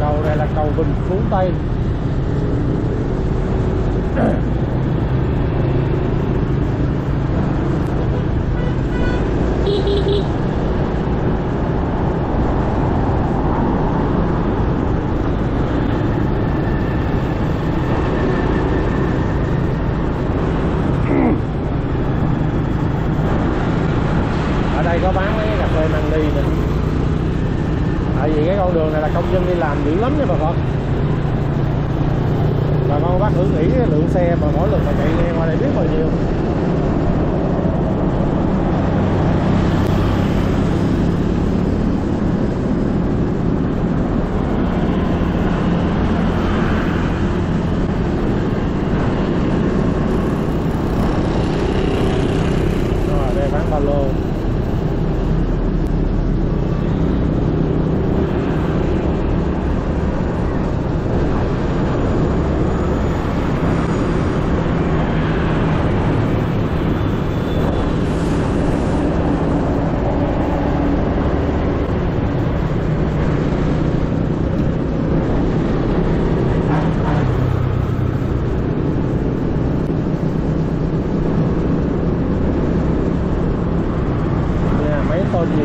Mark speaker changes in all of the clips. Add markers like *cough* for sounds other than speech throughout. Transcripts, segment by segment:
Speaker 1: cầu này là cầu Bình Phú Tây. Ở đây có bán mấy cái cà phê mang đi nữa tại vì cái con đường này là công dân đi làm dữ lắm nha bà con bà con bác thử nghĩ cái lượng xe mà mỗi lần mà chạy ngang qua đây biết bao nhiêu rồi đây bán ba lô nha mấy tôn gì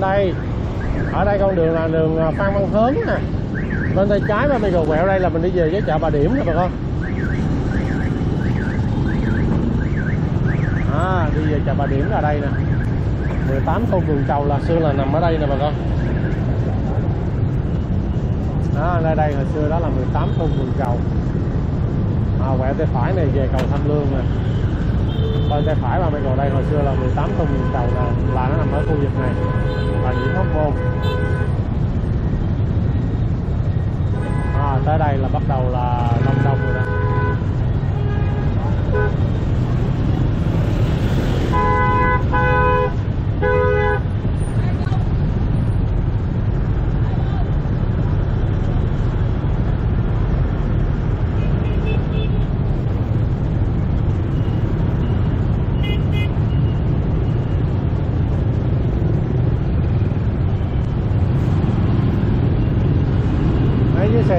Speaker 1: bên đây. Ở đây con đường là đường à, Phan Văn Hớn nè bên tay trái mà bây giờ quẹo đây là mình đi về với chợ Bà Điểm nè bà con. À, đi về chợ Bà Điểm là đây nè. 18 thôn Vườn trầu là xưa là nằm ở đây nè bà con. À, đó, đây đây hồi xưa đó là 18 thôn Vườn trầu. À, quẹo tay phải này về cầu Tham Lương nè bên tay phải mà mình còn đây. Hồi xưa là 18 thôn Vườn Cầu là, là nó nằm ở khu vực này. Và những Hóc Môn. À, tới đây là bắt đầu là đông đông rồi đó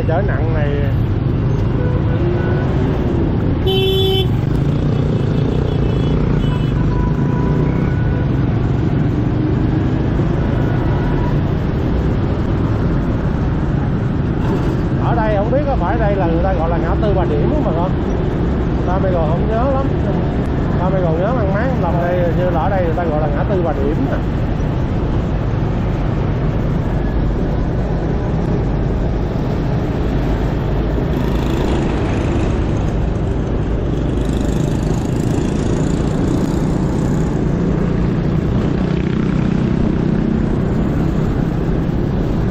Speaker 1: mấy cái xe chở nặng này ở đây không biết có phải đây là người ta gọi là ngã tư bà điểm không mà con ta bây giờ không nhớ lắm ta bây giờ nhớ mang máng lầm đây như là ở đây người ta gọi là ngã tư bà điểm nè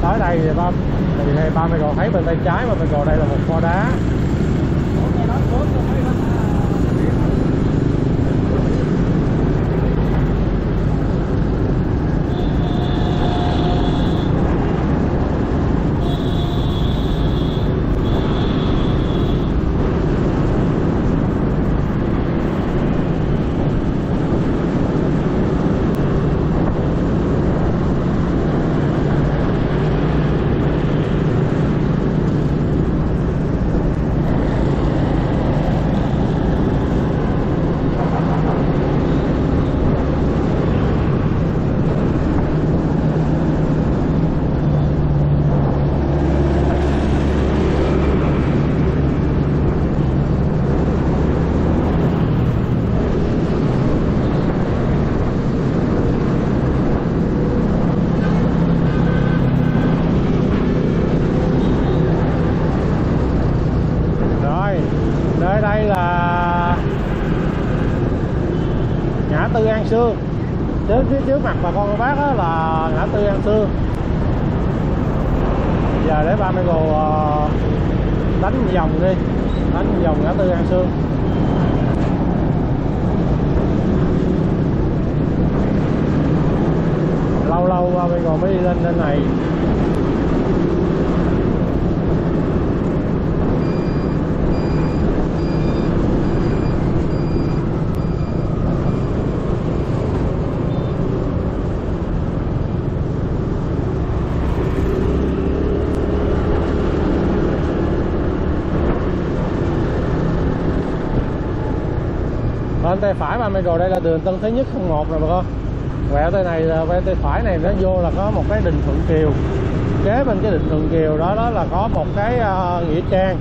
Speaker 1: tới đây thì ba thì này ba mày còn thấy bên tay trái mà mày còn đây là một kho đá rồi nơi đây là ngã tư An Sương trước phía trước mặt bà con cô bác đó là ngã tư An Sương giờ để ba Michael ờ, đánh vòng đi đánh vòng ngã tư An Sương rồi mới đi lên trên này bên tay phải ba rồi đây là đường Tân Thế Nhất 01 rồi bà con. Quẹo tay này là bên tay phải này nó vô là có một cái đình Thuận Kiều. Kế bên cái đình Thuận Kiều đó đó là có một cái uh, nghĩa trang.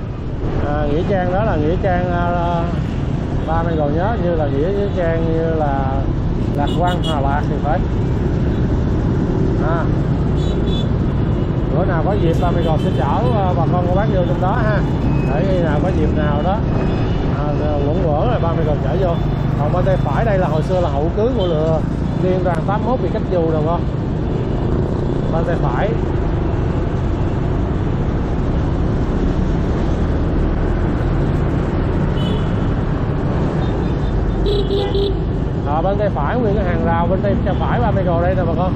Speaker 1: À, nghĩa trang đó là nghĩa trang uh, ba mươi còn nhớ như là nghĩa, nghĩa trang như là lạc quan hòa lạc thì phải. À, bữa nào có dịp ba mươi còn sẽ chở uh, bà con cô bác vô trong đó ha. Để khi nào có dịp nào đó à, lũng quẩn là ba mươi còn chở vô còn bên tay phải đây là hồi xưa là hậu cứ của lừa. Liên đoàn 81 bị cách dù rồi con bên tay phải. À, bên tay phải nguyên cái hàng rào bên tay phải ba micro đây nè bà con.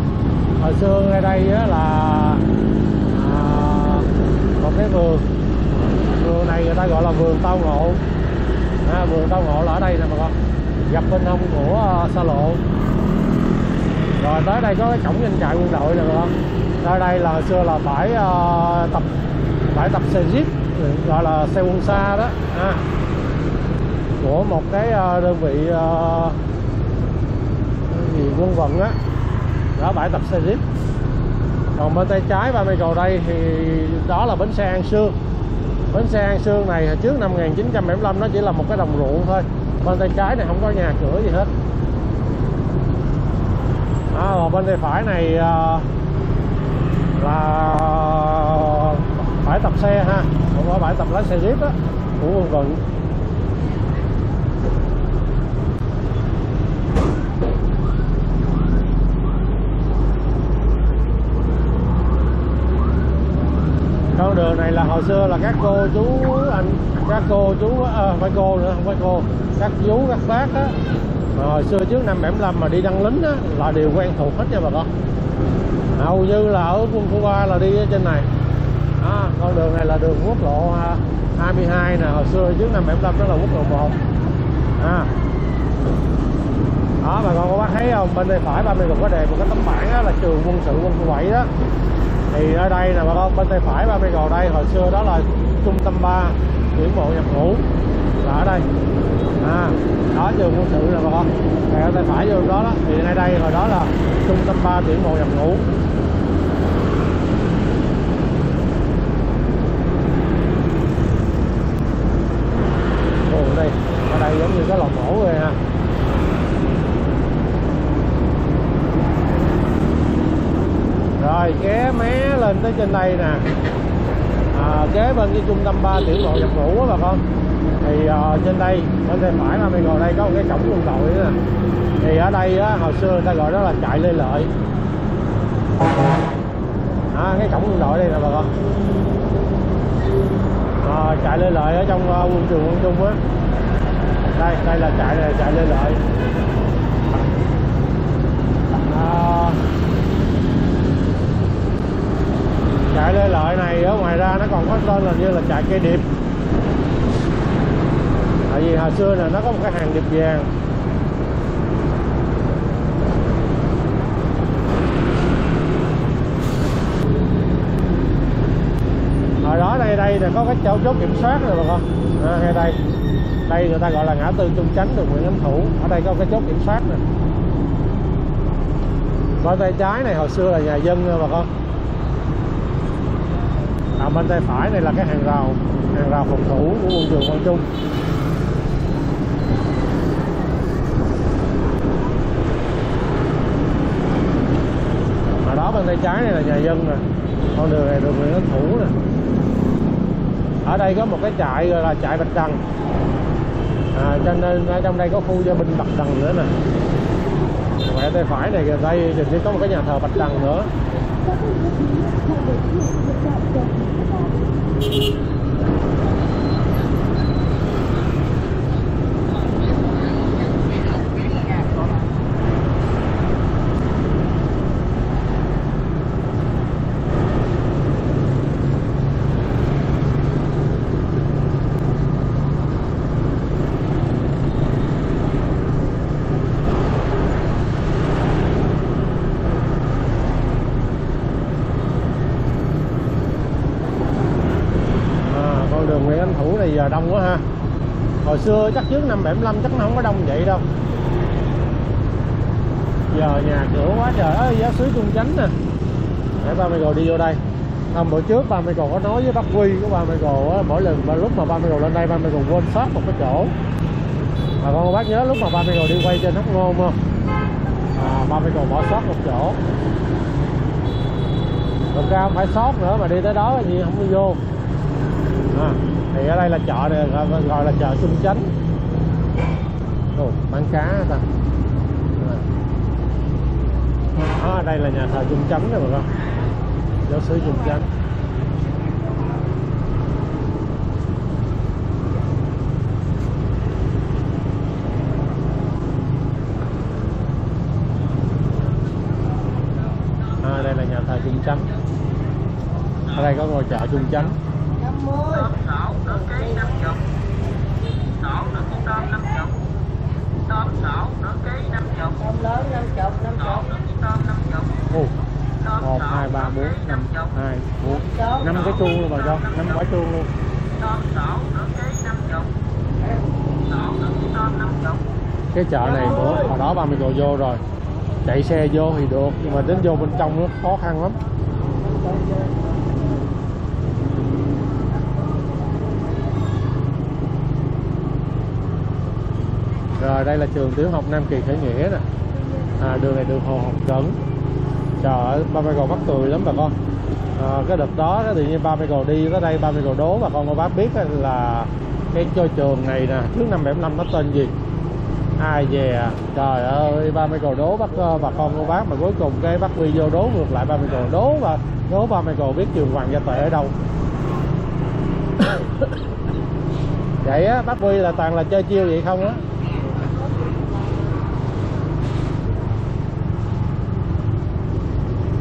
Speaker 1: Hồi xưa ngay đây á, là à, một cái vườn. Vườn này người ta gọi là vườn tao ngộ à, vườn tao ngộ là ở đây nè bà con gặp bên hông của ờ, xa lộ. Rồi tới đây có cái cổng doanh trại quân đội nè không tới đây là hồi xưa là bãi uh, tập bãi tập xe jeep gọi là xe quân xa đó à, của một cái uh, đơn vị uh, gì quân vận á. Đó bãi tập xe jeep. Còn bên tay trái ba mươi cầu đây thì đó là bến xe An Sương. Bến xe An Sương này trước năm 1975 nó chỉ là một cái đồng ruộng thôi bên tay trái này không có nhà cửa gì hết. À, bên tay phải này à, là bãi tập xe ha. Không có bãi tập lái xe jeep á của quân vận con đường này là hồi xưa là các cô chú anh các cô chú à, phải cô nữa không phải cô các chú các bác á. Mà hồi xưa trước năm 75 mà đi đăng lính á là đều quen thuộc hết nha bà con. Hầu như là ở quân khu ba là đi ở trên này. À, con đường này là đường quốc lộ à, 22 nè hồi xưa trước năm 75 đó là quốc lộ 1 à đó bà con có bác thấy không? Bên đây phải ba mươi có đề một cái tấm bảng á, là trường quân sự quân khu 7 đó thì ở đây là bà con bên tay phải ba mươi gò đây. Hồi xưa đó là trung tâm 3 tuyển bộ nhập ngũ. Là ở đây. À đó trường quân sự là bà con. Ở tay phải vô đó đó. Thì nay đây hồi đó là trung tâm 3 tuyển bộ nhập ngũ. Ồ, đây. Ở đây giống như cái lò mổ rồi ha. Rồi ghé mé lên tới trên đây nè. À, kế bên cái trung tâm 3 tiểu lộ nhập ngũ á bà con. Thì uh, trên đây bên tay phải là mình ngồi đây có một cái cổng quân đội nữa nè thì ở đây á, hồi xưa người ta gọi đó là chạy lê lợi. À, cái cổng quân đội đây nè bà con. À, chạy lê lợi ở trong uh, quân trường quân trung á. Đây đây là chạy này chạy lê lợi. À, chạy lê lợi này ở ngoài ra nó còn có tên là như là chạy cây điệp. Tại vì hồi xưa là nó có một cái hàng điệp vàng. Hồi đó đây đây là có cái chỗ chốt kiểm soát rồi bà con. À, ngay đây. Đây người ta gọi là ngã tư trung chánh đường nguyễn ấm thủ. Ở đây có cái chốt kiểm soát nè. Bên tay trái này hồi xưa là nhà dân rồi bà con bên tay phải này là cái hàng rào hàng rào phòng thủ của quân trường quang trung. Mà đó bên tay trái này là nhà dân nè con đường này đường nguyễn nó thủ nè. Ở đây có một cái trại gọi là trại bạch đằng. À, cho nên ở trong đây có khu gia binh bạch đằng nữa nè. Ngoài tay phải này gần đây thì có một cái nhà thờ bạch đằng nữa. Thank you. Giờ đông quá ha. Hồi xưa chắc trước năm 75 chắc nó không có đông vậy đâu. Giờ nhà cửa quá trời ơi giá suối trung chánh nè. Để ba Michael đi vô đây. Hôm bữa trước ba Michael có nói với bác Quy của ba Michael á mỗi lần mà lúc mà ba Michael lên đây ba Michael quên sót một cái chỗ. Mà con bác nhớ lúc mà ba Michael đi quay trên hóc ngôn không? À, ba Michael bỏ sót một chỗ. Thật ra không phải sót nữa mà đi tới đó thì không đi vô. À, thì ở đây là chợ này gọi, gọi là chợ Xuân chánh. Ồ, bán cá ta? À, đây là nhà thờ Xuân chánh rồi bà con. Giáo sứ Xuân chánh. À, đây là nhà thờ trung chánh. Ở đây có ngôi chợ trung chánh.
Speaker 2: Sảo nửa ký 50 Sảo nửa ký tôm 50 Tôm sảo nửa ký 50
Speaker 3: Tôm lớn 50, 50
Speaker 2: Sảo nửa ký tôm 50
Speaker 1: 1, 2, 3, 4, 5, 2, 4 năm cái chuông luôn bà con, năm quả chuông luôn cái chợ này của hồi đó ba mươi vô rồi. Chạy xe vô thì được nhưng mà đến vô bên trong nó khó khăn lắm. Rồi đây là trường tiểu học Nam Kỳ Khởi Nghĩa nè. À, đường này đường Hồ Học Cẩn. Trời ơi ba mươi cầu mắc cười lắm bà con. À, cái đợt đó tự nhiên ba mươi cầu đi tới đây ba mươi cầu đố bà con cô bác biết là cái chơi trường này nè trước năm 75 nó tên gì? Ai về à? Trời ơi ba mươi cầu đố bắt ờ, bà con cô bác mà cuối cùng cái bắt quy vô đố ngược lại ba mươi cầu đố và đố ba mươi cầu biết trường hoàng gia tuệ ở đâu. *coughs* Vậy á bác quy là toàn là chơi chiêu vậy không á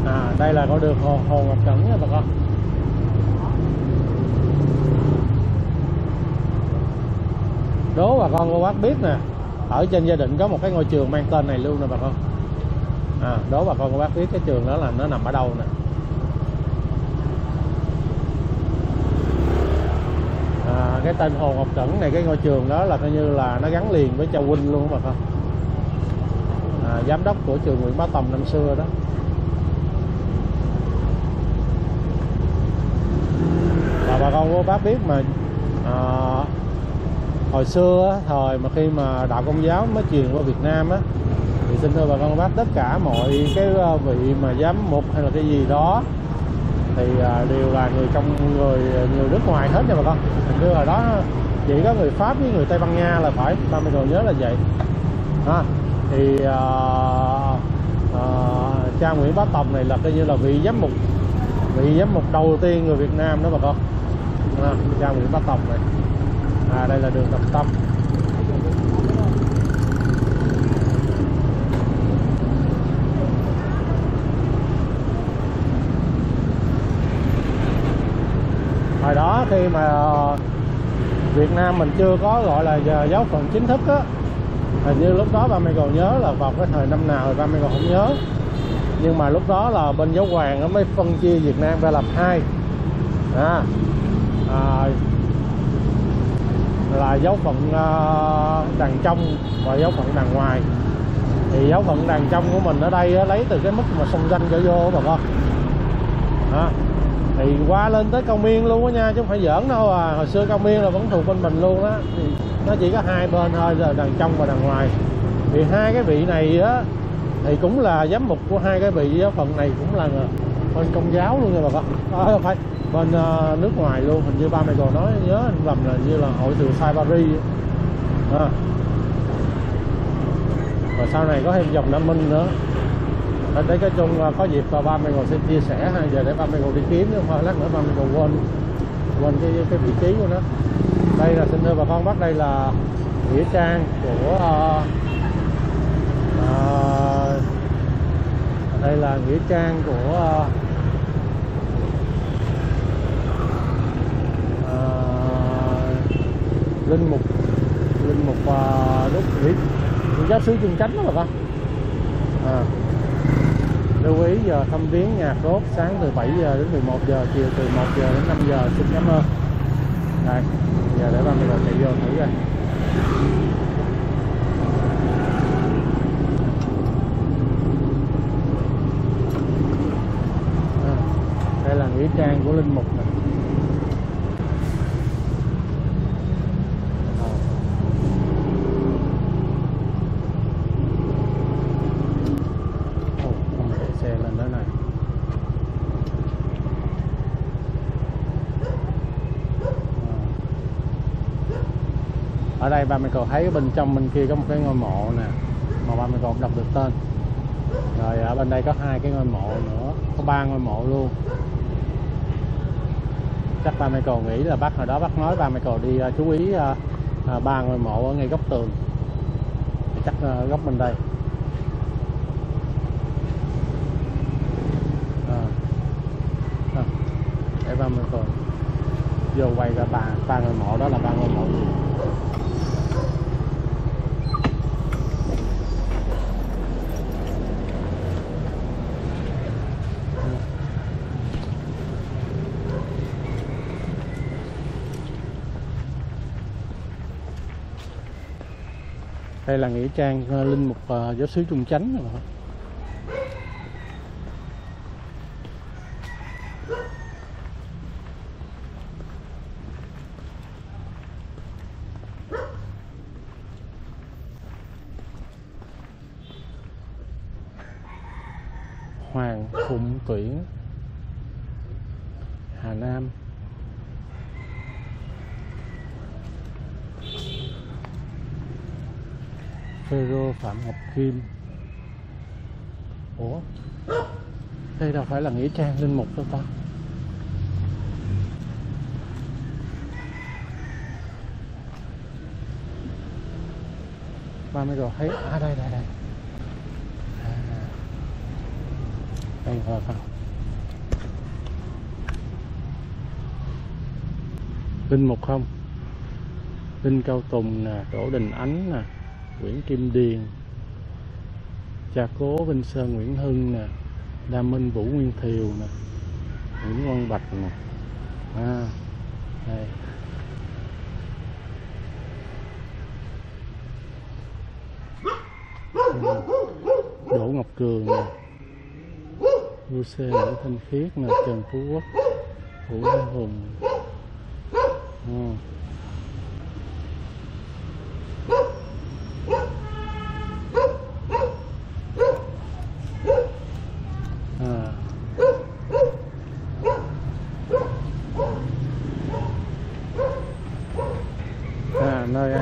Speaker 1: à đây là con đường hồ hồ ngọc cẩn nha bà con. Đố bà con cô bác biết nè ở trên gia đình có một cái ngôi trường mang tên này luôn nè bà con. À, đố bà con cô bác biết cái trường đó là nó nằm ở đâu nè. À, cái tên Hồ Ngọc Cẩn này cái ngôi trường đó là coi như là nó gắn liền với Châu Huynh luôn bà con. À, giám đốc của trường Nguyễn Bá Tòng năm xưa đó. Bà con cô bác biết mà à, hồi xưa thời mà khi mà đạo công giáo mới truyền qua Việt Nam á thì xin thưa bà con bác tất cả mọi cái ờ, vị mà giám mục hay là cái gì đó thì à, đều là người trong người người nước ngoài hết nha bà con. Hình như là đó chỉ có người Pháp với người Tây Ban Nha là phải ba mươi còn nhớ là vậy. À, thì à, à, cha Nguyễn Bá Tòng này là coi như là vị giám mục vị giám mục đầu tiên người Việt Nam đó bà con ha, cha Nguyễn Bá Tòng này. À đây là đường Đồng Tâm. Hồi đó khi mà ờ, Việt Nam mình chưa có gọi là giáo phận chính thức á hình như lúc đó ba mẹ còn nhớ là vào cái thời năm nào thì ba mẹ còn không nhớ. Nhưng mà lúc đó là bên giáo hoàng nó mới phân chia Việt Nam ra làm hai. À, à, là dấu phận à, đằng trong và dấu phận đằng ngoài. Thì dấu phận đằng trong của mình ở đây á, lấy từ cái mức mà sông danh cho vô bà con. À, thì qua lên tới cao miên luôn á nha chứ không phải giỡn đâu à. Hồi xưa cao miên là vẫn thuộc bên mình luôn á. Thì nó chỉ có hai bên thôi là đằng trong và đằng ngoài. Thì hai cái vị này á thì cũng là giám mục của hai cái vị giáo phận này cũng là bên công giáo luôn nha bà con. À, phải bên uh, nước ngoài luôn hình như ba mày còn nói nhớ anh lầm là như là hội từ Sai Paris. À. và sau này có thêm dòng Nam Minh nữa. Anh thấy cái chung uh, có dịp và ba mày còn sẽ chia sẻ hai giờ để ba mày còn đi kiếm nhưng thôi lát nữa ba mày còn quên quên cái cái vị trí của nó. Đây là xin thưa bà con bắt đây là nghĩa trang của uh, uh, đây là nghĩa trang của uh, linh mục linh mục à, uh, đúc thủy. Giáo sứ trung chánh đó là ta à, lưu ý giờ thăm viếng nhà cốt sáng từ 7 giờ đến 11 giờ chiều từ 1 giờ đến 5 giờ. Xin cảm ơn. Đây giờ để ba mình chạy vô thử coi. À, đây là nghĩa trang của linh mục nè Ờ. Ồ, không chạy xe lên đó này ba mẹ ba thấy bên trong bên kia có một cái ngôi mộ nè. Mà ba mẹ không đọc được tên. Rồi ở bên đây có hai cái ngôi mộ nữa. Có ba ngôi mộ luôn. Chắc ba Michael nghĩ là bác hồi đó bác nói ba Michael đi uh, chú ý uh, ba ngôi mộ ở ngay góc tường. Chắc uh, góc bên đây. À. À. để ba Michael vô quay ra ba ba ngôi mộ đó là ba ngôi mộ gì? Đây là nghĩa trang ờ, linh mục ờ, giáo sứ Trung Chánh rồi. Hoàng Phụng Tuyển Phạm Ngọc Kim. Ủa? Đây đâu phải là nghĩa trang linh mục đâu ta? Ba mươi rồi thấy à đây đây đây. À, đây là không linh mục không? Linh cao tùng nè đỗ đình ánh nè. Nguyễn Kim Điền cha cố Vinh Sơn Nguyễn Hưng nè Đa Minh Vũ Nguyên Thiều nè Nguyễn Quang Bạch nè à, đây. Ừ. Đỗ Ngọc Cường nè Vua Xe Nguyễn Thanh Khiết nè Trần Phú Quốc Vũ Hùng ừ. à. à nơi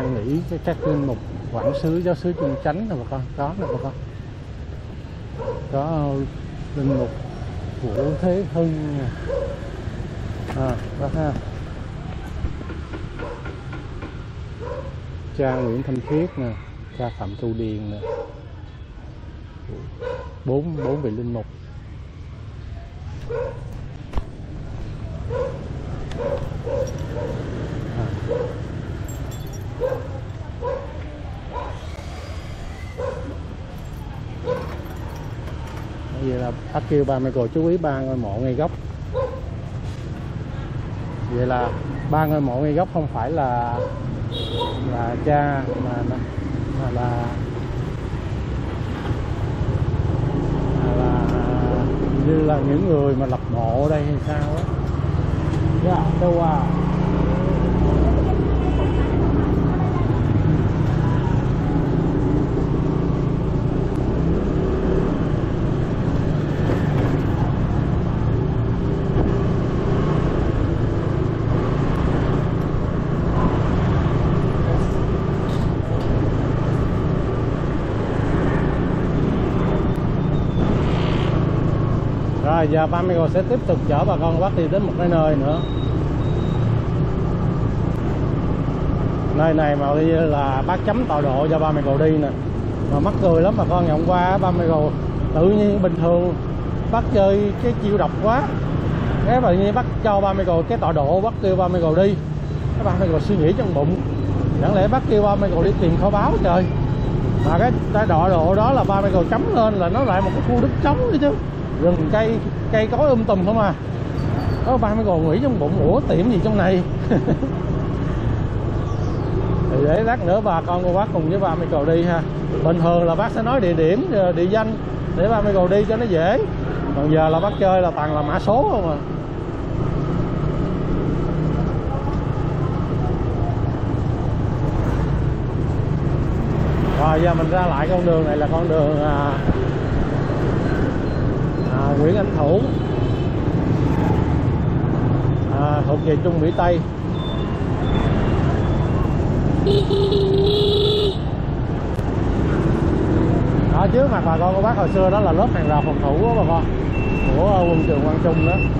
Speaker 1: với cái các linh mục quản sứ, giáo sứ trung chánh nè bà con, có nè bà con. Có linh mục vũ thế hưng nè. À đó ha. Cha nguyễn thanh khiết nè, cha phạm tu điền nè. Bốn bốn vị linh mục à. vậy là bác kêu ba Michael chú ý ba ngôi mộ ngay góc. Vậy là ba ngôi mộ ngay góc không phải là là cha mà, mà là là như là những người mà lập mộ ở đây hay sao á. Dạ đâu à Rồi giờ ba Michael sẽ tiếp tục chở bà con bác đi đến một cái nơi nữa. Nơi này mà đi là bác chấm tọa độ cho ba Michael đi nè. Mà mắc cười lắm bà con, ngày hôm qua ba Michael tự nhiên bình thường. Bác chơi cái chiêu độc quá. Cái tự nhiên bác cho ba Michael cái tọa độ, bác kêu ba Michael đi. Cái ba Michael suy nghĩ trong bụng. Chẳng lẽ bác kêu ba Michael đi tìm kho báu trời? Mà cái tọa độ đó là ba Michael chấm lên là nó lại một cái khu đất trống nữa chứ rừng cây cây cối um tùm không à? Có ba mới còn nghĩ trong bụng. Ủa tiệm gì trong này? *laughs* Để lát nữa bà con cô bác cùng với ba cầu đi ha. Bình thường là bác sẽ nói địa điểm ờ, địa danh để ba cầu đi cho nó dễ. Còn giờ là bác chơi là toàn là mã số không à. Rồi giờ mình ra lại con đường này là con đường à, Nguyễn Anh Thủ. À, thuộc về Trung Mỹ Tây. Đó trước mặt bà con cô bác hồi xưa đó là lớp hàng rào phòng thủ đó bà con của ờ, quân trường Quang Trung đó.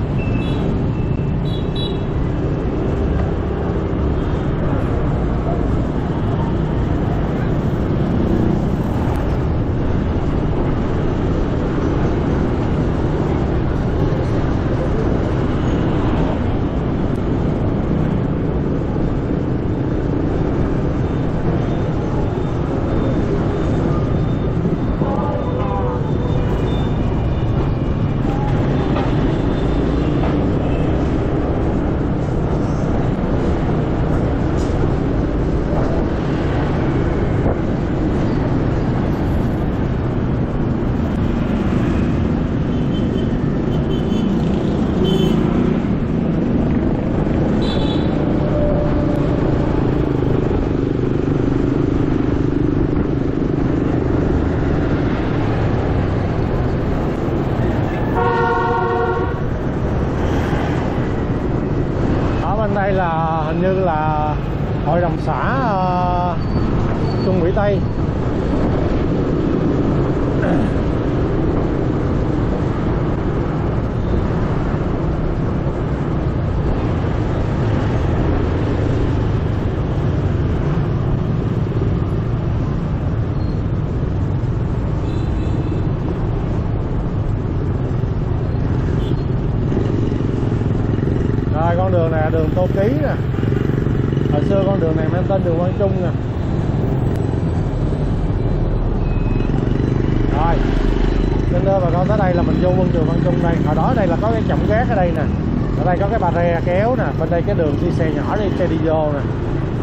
Speaker 1: Bên đây cái đường đi xe nhỏ đi xe đi vô nè.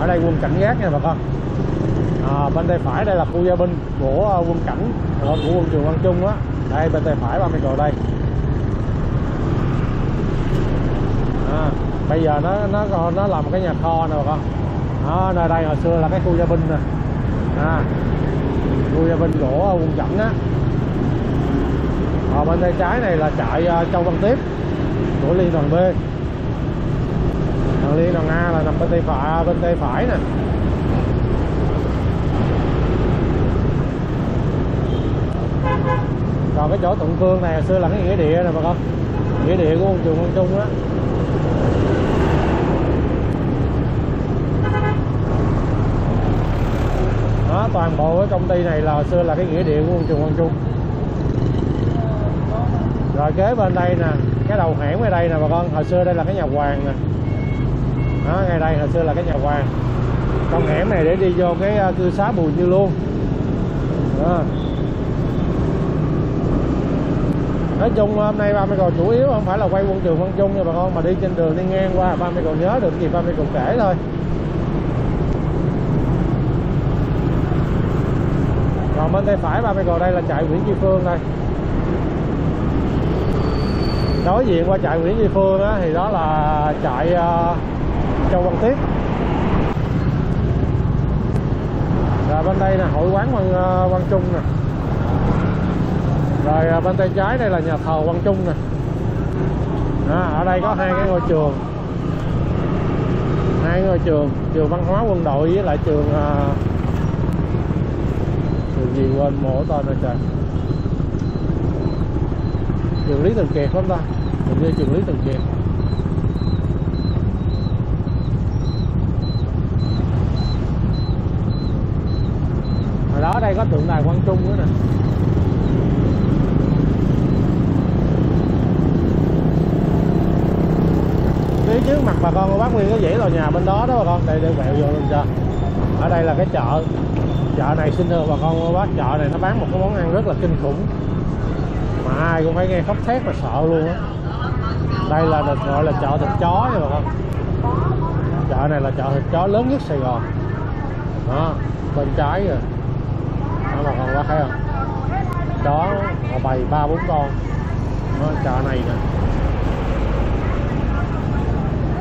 Speaker 1: Ở đây quân cảnh gác nha bà con. À, bên đây phải đây là khu gia binh của à, quân cảnh à, của, quân trường Quang Trung á. Đây bên tay phải ba mươi cầu đây. À, bây giờ nó nó còn nó làm một cái nhà kho nè bà con. Đó nơi đây hồi xưa là cái khu gia binh nè. À, khu gia binh của à, quân cảnh á. Còn bên tay trái này là trại Châu Văn Tiếp của liên đoàn B còn liên đoàn A là nằm bên tay phải à, bên tay phải nè. Còn cái chỗ thuận phương này, hồi xưa là cái nghĩa địa nè bà con. Nghĩa địa của ông trường Quang Trung á đó, toàn bộ cái công ty này là hồi xưa là cái nghĩa địa của ông trường Quang Trung. Rồi kế bên đây nè, cái đầu hẻm ở đây nè bà con. Hồi xưa đây là cái nhà hoàng nè đó ngay đây hồi xưa là cái nhà hoàng. Con hẻm này để đi vô cái à, cư xá Bùi Như luôn đó. nói chung hôm nay ba mươi cầu chủ yếu không phải là quay quân trường Văn Chung nha bà con mà đi trên đường đi ngang qua ba mươi cầu nhớ được gì ba mươi cầu kể thôi. Còn bên tay phải ba mươi cầu đây là chạy Nguyễn Duy Phương đây đối diện qua chạy Nguyễn Duy Phương á, thì đó là chạy uh, à, Châu Văn Tiếp rồi bên đây là hội quán văn văn ờ, Trung nè. Rồi ờ, bên tay trái đây là nhà thờ Quang Trung nè. À, ở đây có hai cái ngôi trường. Hai ngôi trường trường văn hóa quân đội với lại trường uh, trường gì quên mổ tên rồi trời. Trường Lý Thường Kiệt lắm ta. Hình như trường Lý Thường Kiệt hồi đó đây có tượng đài Quang Trung nữa nè. Phía trước mặt bà con của bác nguyên có dãy tòa nhà bên đó đó bà con, đây để quẹo vô luôn cho. Ở đây là cái chợ. Chợ này xin thưa bà con bác, chợ này nó bán một cái món ăn rất là kinh khủng. Mà ai cũng phải nghe khóc thét mà sợ luôn á. Đây là được gọi là chợ thịt chó nha bà con. Chợ này là chợ thịt chó lớn nhất Sài Gòn. Đó, bên trái rồi mà con quá thấy không chó họ bày ba bốn con. Nó chợ này nè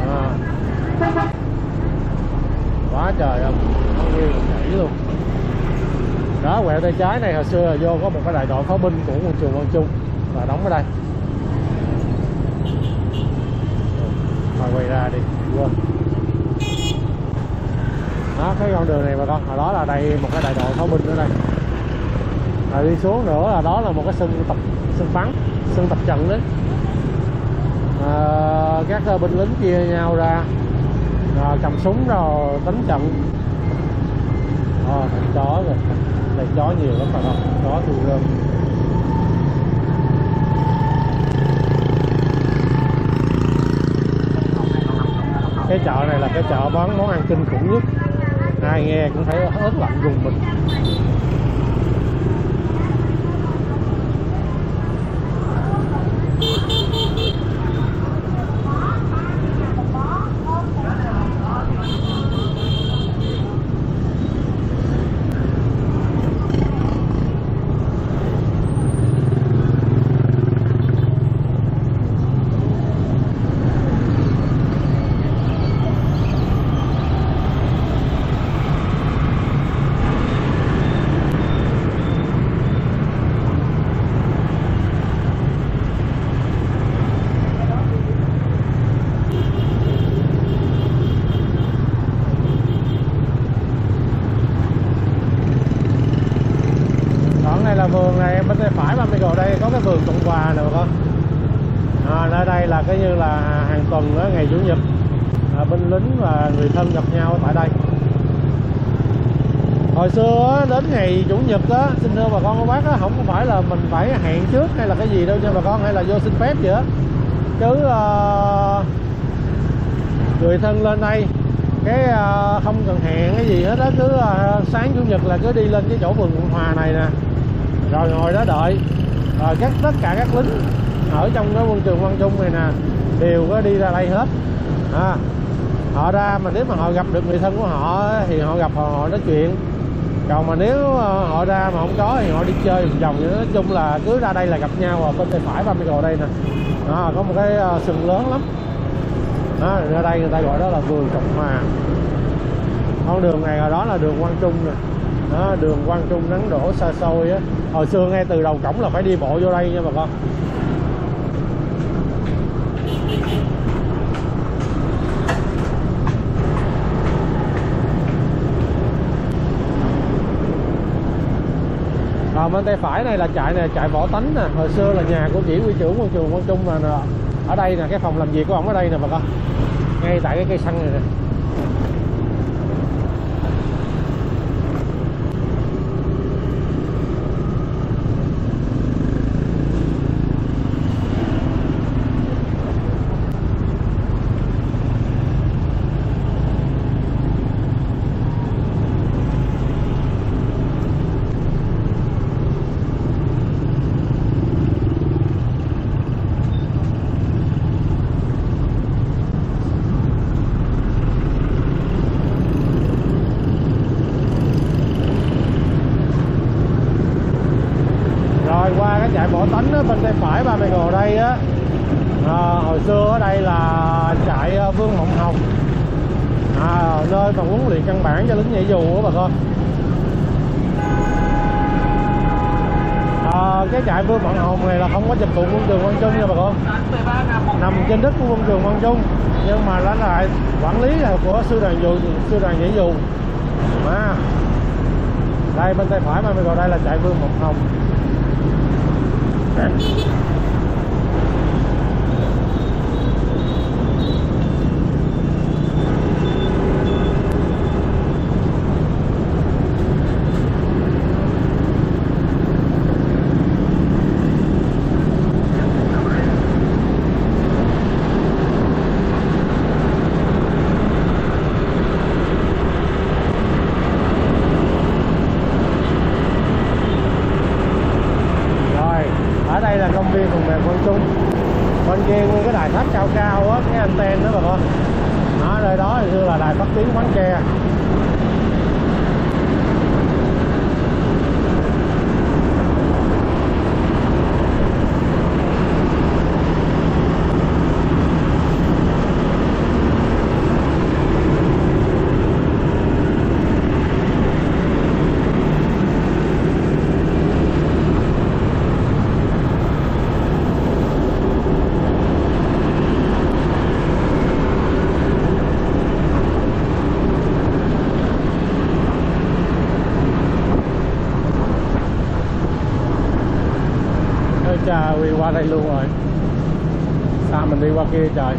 Speaker 1: à. quá trời không nó nguyên nhảy luôn. Đó quẹo tay trái này hồi xưa là vô có một cái đại đội pháo binh của quân trường Quang Trung và đóng ở đây. Thôi, quay ra đi, quên. Đó, cái con đường này bà con, hồi đó là đây, một cái đại đội pháo binh ở đây rồi đi xuống nữa là đó là một cái sân tập sân bắn sân tập trận đấy. À, các ờ, binh lính chia nhau ra. Rồi cầm súng rồi đánh trận. À, chó rồi này chó nhiều lắm phải không? chó thu rơm cái chợ này là cái chợ bán món ăn kinh khủng nhất. Ai nghe cũng thấy ớt lạnh rùng mình đoạn này là vườn này bên tay phải ba mươi cầu đây có cái vườn cộng quà nè bà con à, nơi đây là cái như là hàng tuần á, ngày chủ nhật à, binh lính và người thân gặp nhau tại đây hồi xưa á, đến ngày chủ nhật á xin thưa bà con cô bác á không phải là mình phải hẹn trước hay là cái gì đâu nha bà con hay là vô xin phép gì á chứ uh, ờ, người thân lên đây cái uh, không cần hẹn cái gì hết đó cứ uh, sáng chủ nhật là cứ đi lên cái chỗ vườn Cộng Hòa này nè. Rồi ngồi đó đợi. Rồi các tất cả các lính ở trong cái quân trường Quang Trung này nè đều có đi ra đây hết. À, họ ra mà nếu mà họ gặp được người thân của họ thì họ gặp họ, họ nói chuyện còn mà nếu ờ, họ ra mà không có thì họ đi chơi vòng vòng vậy nói chung là cứ ra đây là gặp nhau ở bên tay phải ba mươi cầu đây nè. Đó, có một cái ờ, sừng lớn lắm. Đó, ra đây người ta gọi đó là vườn Cộng Hòa con đường này ở đó là đường Quang Trung nè. Đó, đường Quang Trung nắng đổ xa xôi á. Hồi xưa ngay từ đầu cổng là phải đi bộ vô đây nha bà con. Còn bên tay phải này là trại này trại võ tánh nè. Hồi xưa là nhà của chỉ huy trưởng quân trường Quang Trung là ở đây là cái phòng làm việc của ông ở đây nè bà con. Ngay tại cái cây xăng này nè rồi qua cái trại võ tánh á, bên tay phải ba mẹ gồ đây á à, hồi xưa ở đây là trại ờ, Vương Mộng Hồng à, nơi mà huấn luyện căn bản cho lính nhảy dù á bà con à, cái trại Vương Mộng Hồng dịch vụ quân trường Quang Trung nha bà con. Nằm trên đất của quân trường Quang Trung, nhưng mà nó lại quản lý là của sư đoàn dù sư đoàn nhảy dù mà, đây bên tay phải mà mình gọi đây là chạy Vương Mộng Hồng qua đây luôn rồi sao mình đi qua kia trời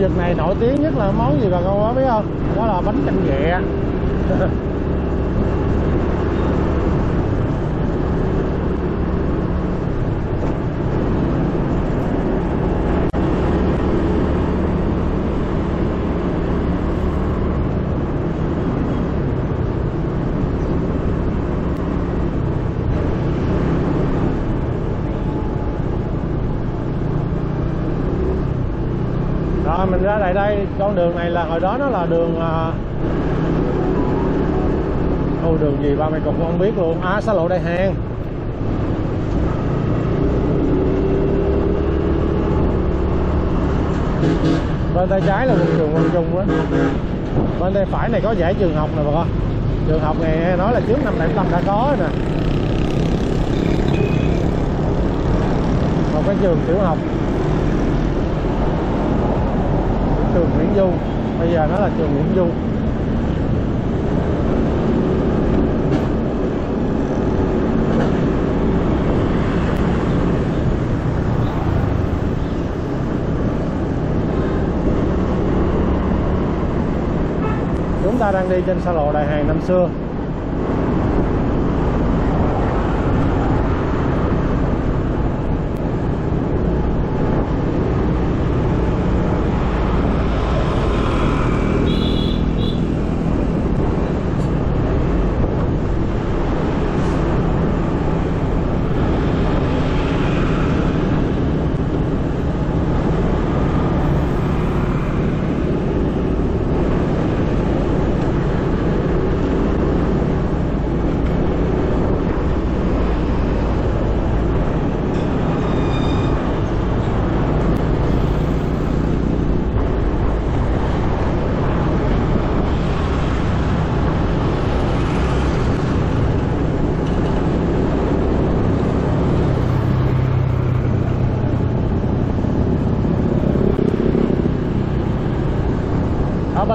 Speaker 1: vực này nổi tiếng nhất là món gì bà con có biết không? Đó là bánh canh ghẹ *laughs* rồi mình ra lại đây, con đường này là hồi đó nó là đường à, ô, đường gì ba mày cũng không biết luôn. À xa lộ đại hàng. Bên tay trái là một trường Quang Trung á. Bên tay phải này có giải trường học nè bà con. Trường học này nói là trước năm 75 đã có rồi nè. Một cái trường tiểu học trường Nguyễn Du. Bây giờ nó là trường Nguyễn Du. Chúng ta đang đi trên xa lộ Đại Hàng năm xưa.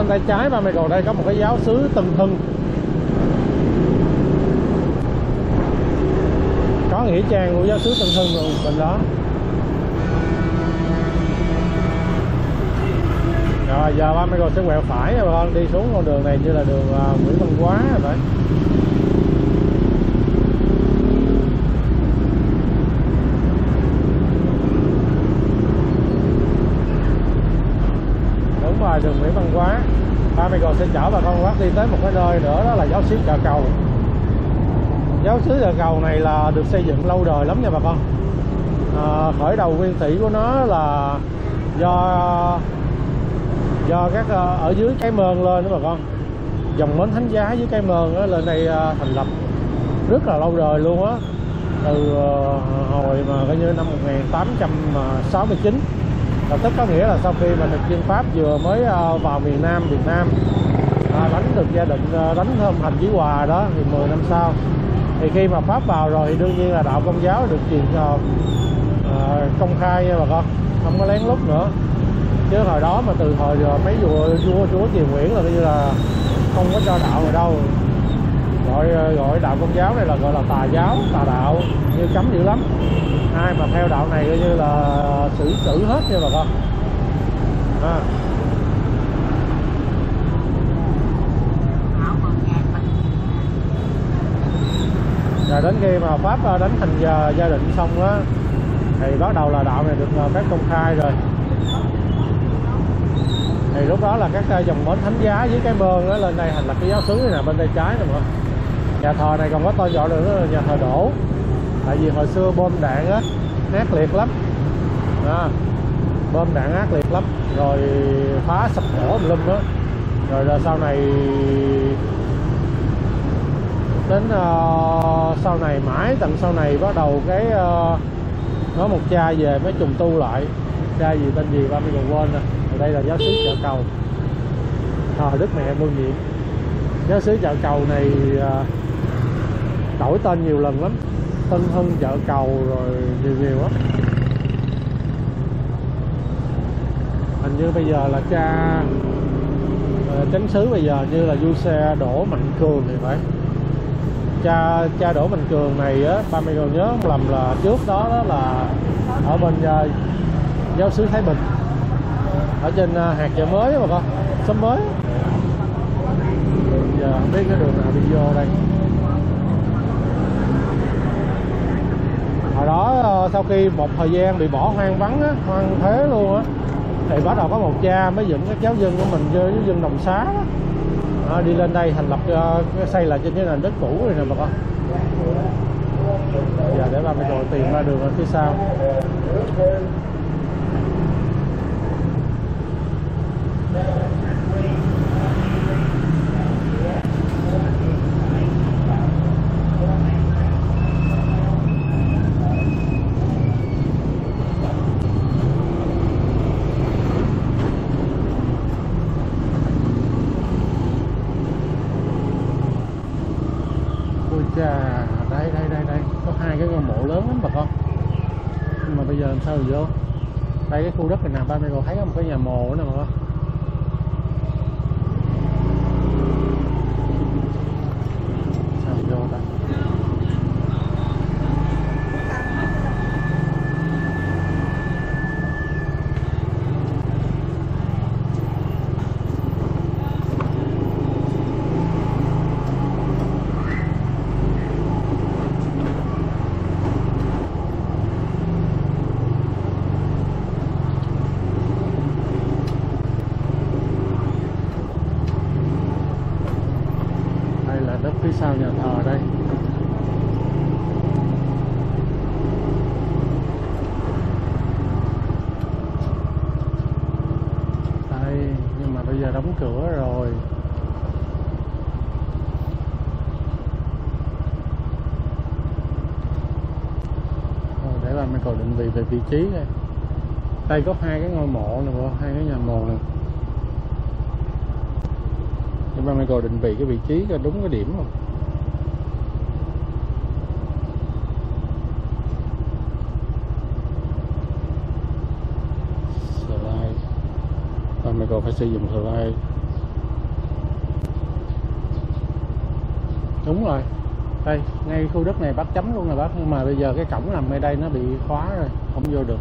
Speaker 1: Bên tay trái ba mẹ cầu đây có một cái giáo xứ Tân Hưng có nghĩa trang của giáo xứ Tân Hưng rồi, bên đó. Rồi, giờ ba mươi cầu sẽ quẹo phải rồi bà con đi xuống con đường này như là đường à, Nguyễn Văn Quá rồi phải đúng rồi đường Nguyễn Văn Quá ba còn sẽ chở bà con bác đi tới một cái nơi nữa đó là giáo xứ chợ cầu. Giáo xứ chợ cầu này là được xây dựng lâu đời lắm nha bà con. À, khởi đầu nguyên thủy của nó là do do các à, ở dưới cái mơn lên đó bà con. Dòng mến thánh giá dưới cái mơn đó, lên đây à, thành lập rất là lâu đời luôn á. Từ à, hồi mà coi như năm 1869 lập tức có nghĩa là sau khi mà thực dân Pháp vừa mới ờ, vào miền Nam Việt Nam à, đánh được gia đình ờ, đánh thơm thành chí hòa đó thì 10 năm sau thì khi mà Pháp vào rồi thì đương nhiên là đạo công giáo được truyền ờ, ờ công khai nha bà con không có lén lút nữa. Chứ hồi đó mà từ thời giờ mấy vua vua chúa triều nguyễn là coi như là không có cho đạo ở đâu gọi ờ, gọi đạo công giáo này là gọi là tà giáo, tà đạo. Như cấm dữ lắm. Ai mà theo đạo này coi như là xử xử hết nha bà con. À. rồi đến khi mà pháp ờ, đánh thành giờ gia định xong đó thì bắt đầu là đạo này được ờ, phép công khai rồi. Thì lúc đó là các dòng bến thánh giá với cái bơn đó lên đây thành lập cái giáo xứ này nè, bên tay trái nè mọi người nhà thờ này còn có tên gọi nữa là nhà thờ đổ. Tại vì hồi xưa bom đạn á ác liệt lắm. À, bom đạn ác liệt lắm. Rồi phá sập đổ lum đó. Rồi, là sau này đến uh, sau này mãi tận sau này bắt đầu cái uh, có một cha về mới trùng tu lại. Cha gì tên gì ba mươi còn quên rồi. Ở đây là giáo sứ chợ cầu. Thờ đức mẹ vương diện, giáo sứ chợ cầu này uh, đổi tên nhiều lần lắm. Tân hưng chợ cầu rồi nhiều nhiều á, hình như bây giờ là cha ờ, chánh xứ bây giờ như là du xe đỗ mạnh cường thì phải. Cha cha đỗ mạnh cường này á ba mươi còn nhớ không lầm là trước đó, đó là ở bên uh, giáo sứ thái bình. Ở trên uh, hạt chợ mới mà con xóm mới. Giờ không biết cái đường nào đi vô đây. Hồi đó ờ, sau khi một thời gian bị bỏ hoang vắng á hoang thế luôn á thì bắt đầu có một cha mới dựng các giáo dân của mình với dân đồng xá đó. À, đi lên đây thành lập uh, xây lại trên cái nền đất cũ này nè bà con. Giờ để ba mẹ rồi tìm ra đường ở phía sau ôi chà đây đây đây đây có hai cái ngôi mộ lớn lắm bà con nhưng mà bây giờ làm sao mà vô đây cái khu đất này nè ba mẹ còn thấy có một cái nhà mồ nữa nè bà con sao mà vô ta đây là đất phía sau nhà thờ đây. Đây nhưng mà bây giờ đóng cửa rồi. Để ba mấy cầu định vị về vị trí đây. Đây có hai cái ngôi mộ này, hai cái nhà mồ này nhưng mà mình còn định vị cái vị trí cho đúng cái điểm không phải xây dựng phải sử dụng đúng rồi. Đây, ngay khu đất này bác chấm luôn rồi bác. Nhưng mà bây giờ cái cổng nằm ở đây nó bị khóa rồi, không vô được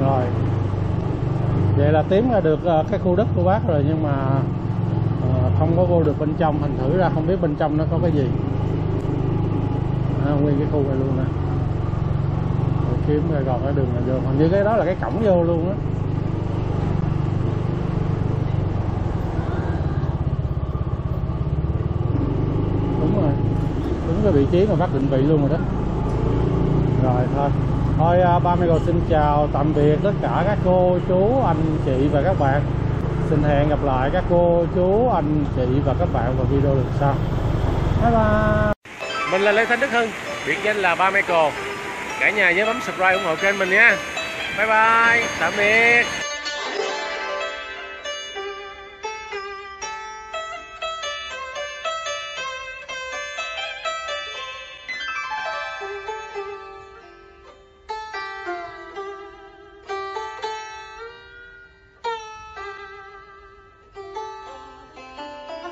Speaker 1: rồi vậy là tím ra được ờ, cái khu đất của bác rồi nhưng mà ờ, không có vô được bên trong. Thành thử ra không biết bên trong nó có cái gì. À, nguyên cái khu này luôn nè. Rồi kiếm rồi gọt cái đường này vô. Hình như cái đó là cái cổng vô luôn á. Đúng rồi. Đúng cái vị trí mà bác định vị luôn rồi đó. Rồi thôi thôi à, ba ba Michael xin chào tạm biệt tất cả các cô, chú, anh, chị và các bạn. Xin hẹn gặp lại các cô, chú, anh, chị và các bạn vào video lần sau. Bye bye. Mình là Lê Thanh Đức Hưng, biệt danh là ba Michael cả nhà nhớ bấm subscribe ủng hộ kênh mình nha. Bye bye, tạm biệt.